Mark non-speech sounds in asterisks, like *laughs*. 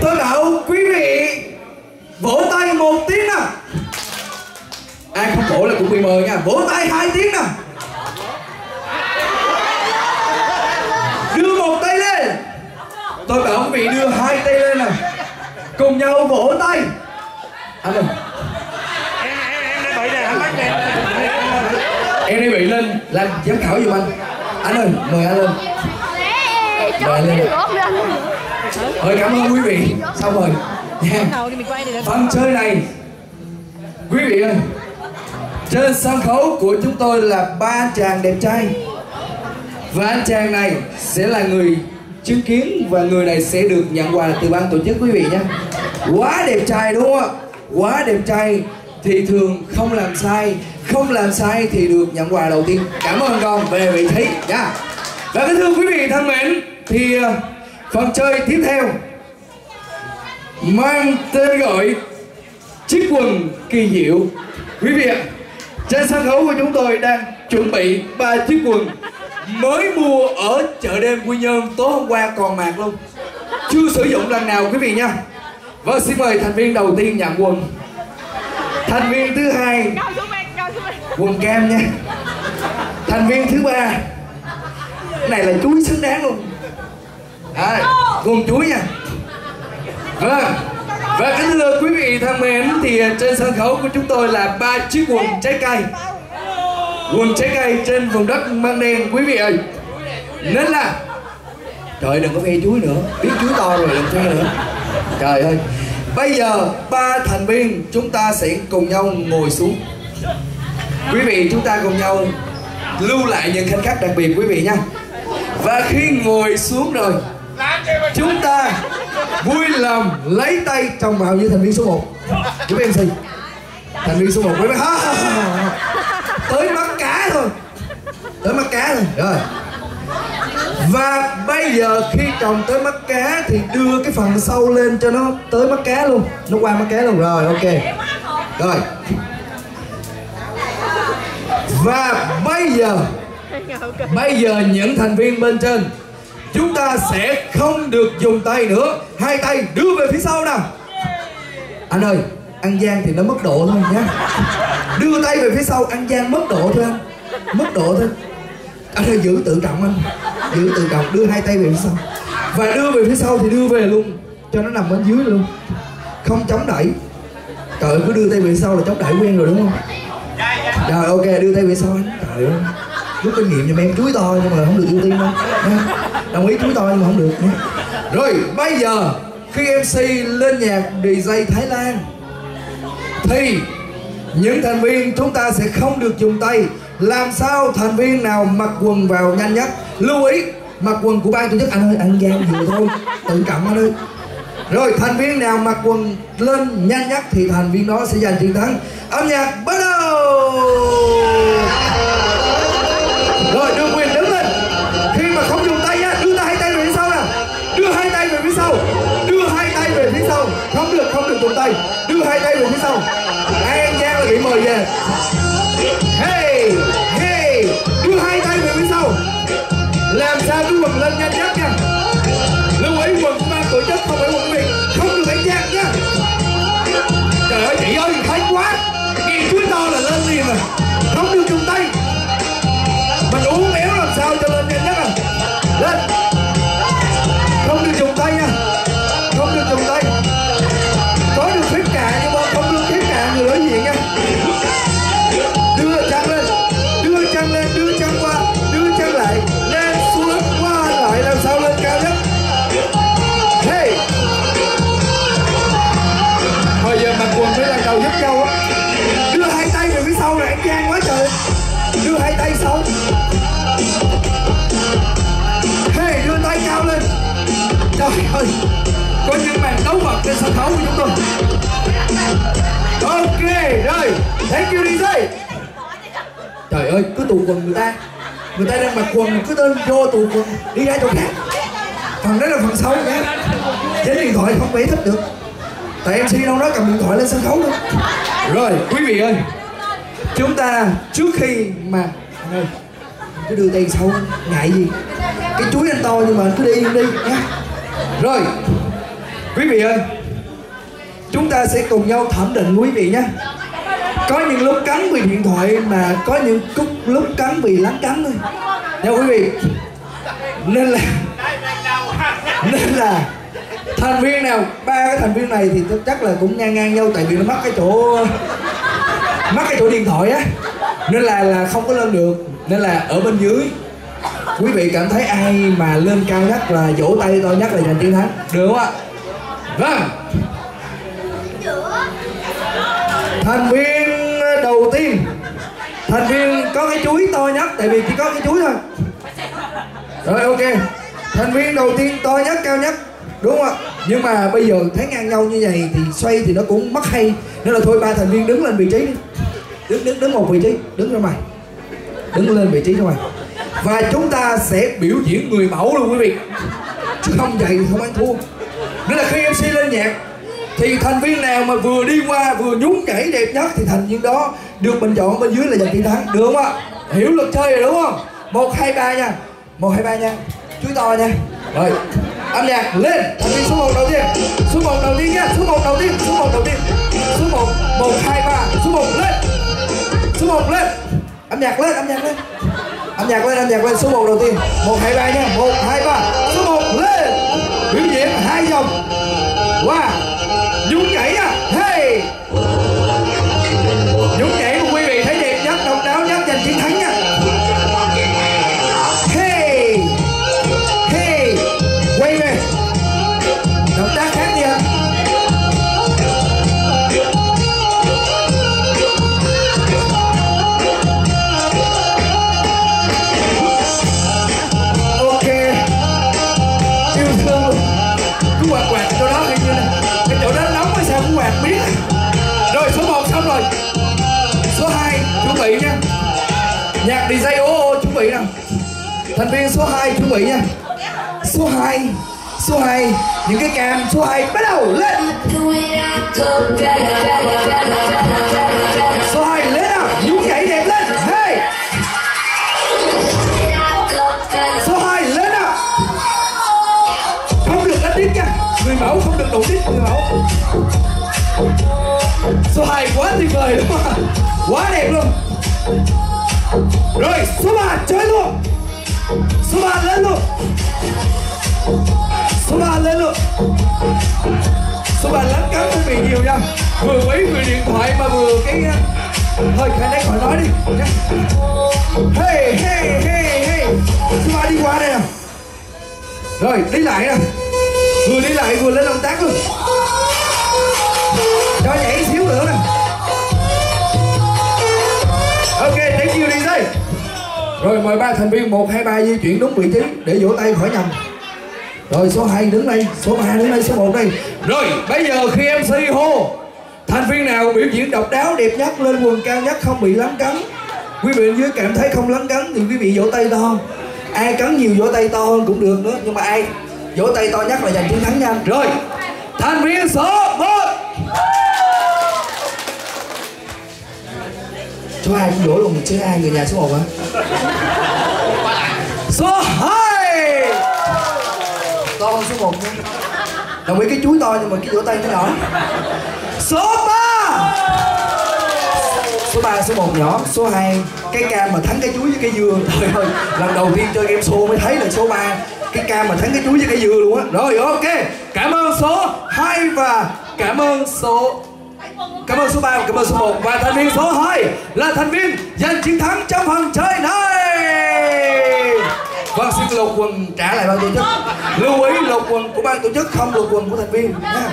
tôi bảo quý vị vỗ tay một tiếng nào. Ai không vỗ là cũng bị mời nha. Vỗ tay hai tiếng nào. Đưa một tay lên. Tôi bảo quý vị đưa hai tay lên nào. Cùng nhau vỗ tay. Anh ơi. Em đi bị lên làm giám khảo giùm anh. Anh ơi mời anh lên. Mời anh lên Ơi cảm ơn quý vị. Xong rồi. Nha. Phần chơi này. Quý vị ơi Trên sân khấu của chúng tôi là ba chàng đẹp trai. Và anh chàng này sẽ là người chứng kiến Và người này sẽ được nhận quà từ ban tổ chức quý vị nha Quá đẹp trai đúng không ạ? Quá đẹp trai thì thường không làm sai. Không làm sai thì được nhận quà đầu tiên. Cảm ơn con. Về vị trí. Nha. Và kính thưa quý vị thân mến Thì ờ, phần chơi tiếp theo. Mang tên gọi chiếc quần kỳ diệu. Quý vị ạ, trên sân khấu của chúng tôi đang chuẩn bị ba chiếc quần mới mua ở chợ đêm quy nhơn tối hôm qua còn mạc luôn. Chưa sử dụng lần nào quý vị nha. Vâng xin mời thành viên đầu tiên nhận quần. Thành viên thứ hai. Quần cam nha. Thành viên thứ ba. Này là chuối xứng đáng luôn. Đấy, gồm chuối nha. Vâng. Và kính thưa quý vị thân mến Thì à, trên sân khấu của chúng tôi là ba chiếc quần trái cây. Quần trái cây trên vùng đất mang đen quý vị ơi. Nên là Trời đừng có phê chuối nữa. Biết chuối to rồi đừng phê nữa. Trời ơi. Bây giờ ba thành viên chúng ta sẽ cùng nhau ngồi xuống. Quý vị chúng ta cùng nhau lưu lại những khoảnh khắc đặc biệt quý vị nha. Và khi ngồi xuống rồi Chúng ta vui lòng lấy tay chồng vào như thành viên số 1 của MC thành viên số 1 với ha, ha, tới mắt cá thôi. Tới mắt cá thôi. Rồi. Và bây giờ khi chồng tới mắt cá thì đưa cái phần sau lên cho nó tới mắt cá luôn. Nó qua mắt cá luôn. Rồi ok. Rồi. Và bây giờ *laughs* bây giờ những thành viên bên trên chúng ta sẽ không được dùng tay nữa. Hai tay đưa về phía sau nào. Anh ơi ăn gian thì nó mất độ thôi nhá đưa tay về phía sau ăn gian mất độ thôi anh. Mất độ thôi. Anh ơi, giữ tự trọng anh. Giữ tự trọng, đưa hai tay về phía sau. Và đưa về phía sau thì đưa về luôn. Cho nó nằm bên dưới luôn. Không chống đẩy. Trời cứ đưa tay về sau là chống đẩy quen rồi đúng không? Rồi, ok, đưa tay về sau anh. Trời ơi rút kinh nghiệm cho em chuối to nhưng mà không được ưu tiên đâu, nha. Đồng ý chuối to nhưng mà không được, nha. Rồi, bây giờ, khi mc lên nhạc DJ Thái Lan, thì những thành viên chúng ta sẽ không được dùng tay. Làm sao thành viên nào mặc quần vào nhanh nhất? Lưu ý, mặc quần của ban tổ chức. Anh ơi, anh gian vừa thôi, tự trọng anh ơi. Rồi, thành viên nào mặc quần lên nhanh nhất thì thành viên đó sẽ giành chiến thắng. Âm nhạc bắt đầu! Phía sau. Đưa hai tay về phía sau. Không được không được dùng tay. Đưa hai tay về phía sau. An giang là bị mời về. Hey hey. Đưa hai tay về phía sau. Làm sao cứ bật lên nhanh nhất? Trên sân khấu của chúng tôi. Ok, rồi, thank you DJ trời ơi, cứ tù quần người ta. Người ta đang mặc quần, cứ tên vô tù quần, đi ra chỗ khác. Phần đó là phần xấu nhé. Trên điện thoại không thể thích được. Tại mc đâu đó cầm điện thoại lên sân khấu đâu rồi, quý vị ơi, chúng ta trước khi mà, anh ơi cứ đưa tay sau ngại gì. Cái chuối anh to nhưng mà anh cứ đi đi nhé. Rồi, quý vị ơi chúng ta sẽ cùng nhau thẩm định quý vị nhé. Có những lúc cắn vì điện thoại mà có những lúc, lúc cắn vì lắng cắn thôi. Nha quý vị. Nên là nên là thành viên nào ba cái thành viên này thì chắc là cũng ngang ngang nhau tại vì nó mất cái chỗ mất cái chỗ điện thoại á. Nên là là không có lên được. Nên là ở bên dưới quý vị cảm thấy ai mà lên cao nhất là vỗ tay to nhất là giành chiến thắng. Được không ạ? Vâng. Thành viên ờ, đầu tiên. Thành viên có cái chuối to nhất, tại vì chỉ có cái chuối thôi. Rồi, ok. Thành viên đầu tiên to nhất, cao nhất, đúng không ạ? Nhưng mà bây giờ thấy ngang nhau như vậy thì xoay thì nó cũng mất hay. Nên là thôi, ba thành viên đứng lên vị trí đi. Đứng đứng đứng một vị trí. Đứng ra mày đứng lên vị trí cho mày và chúng ta sẽ biểu diễn người mẫu luôn, quý vị. Chứ không vậy thì không ăn thua. Nên là khi mc lên nhạc thì thành viên nào mà vừa đi qua vừa nhún nhảy đẹp nhất thì thành viên đó được bình chọn bên dưới là giành chiến thắng. Được không ạ? Hiểu luật chơi rồi đúng không? Một, hai, ba nha. Một, hai, ba nha. Chú to nha. Rồi. Âm nhạc lên. Thành viên số một đầu tiên. Số một đầu tiên nha. Số một đầu tiên. Số một đầu tiên. Số 1 1 2 3 số một lên. Số một lên. Âm nhạc lên, âm nhạc lên. Âm nhạc lên, âm nhạc lên. Số 1 đầu tiên. 1 2 3 nha. 1 2 3 số 1 lên. Biểu diễn hai vòng qua. Nhạc DJ ô ô chuẩn bị nào. Thành viên số 2 chuẩn bị nha. Số 2 số 2 những cái cam, số 2 bắt đầu lên. Số 2 lên nào nhún nhảy đẹp lên, hey. Số 2 lên nào. Không được đánh đít nha, người mẫu không được đụng đít người mẫu. Số 2 quá tuyệt vời đúng không quá đẹp luôn rồi, số ba, chơi luôn. Số ba, lên luôn. Số ba, lên luôn. Số ba lắng cắn hơi bị nhiều nha. Vừa quấy vừa điện thoại mà vừa cái ờ, thôi, khai đấy khỏi nói đi nhá. hey hey hey hey. Số ba đi qua đây nè. Rồi, đi lại nè. Vừa đi lại vừa lên động tác luôn. Cho nhảy ok đi đây rồi mời ba thành viên 1, 2, 3 di chuyển đúng vị trí để vỗ tay khỏi nhầm. Rồi số 2 đứng đây số 3 đứng đây số 1 đây. Rồi bây giờ khi MC hô thành viên nào biểu diễn độc đáo đẹp nhất lên quần cao nhất không bị lắng cắn quý vị dưới cảm thấy không lắng cắn thì quý vị vỗ tay to ai cắn nhiều vỗ tay to hơn cũng được nữa nhưng mà ai vỗ tay to nhất là giành chiến thắng nha. Rồi thành viên số 1 số 2 cũng vỗ luôn, chứ ai người nhà số 1 á số 2 to hơn số 1 nha. Đồng ý cái chuối to nhưng mà cái vỗ tay nó nhỏ. Số 3 số 3 số 1 nhỏ. Số 2 cái cam mà thắng cái chuối với cái dưa. Trời ơi, lần đầu tiên chơi game show mới thấy là số 3 cái cam mà thắng cái chuối với cái dưa luôn á. Rồi, ok. Cảm ơn số 2 và cảm ơn số Cảm ơn số 3 và cảm ơn số 1 Và thành viên số 2 là thành viên giành chiến thắng trong phần chơi này. Vâng xin lột quần trả lại ban tổ chức. Lưu ý, lột quần của ban tổ chức không lột quần của thành viên nha.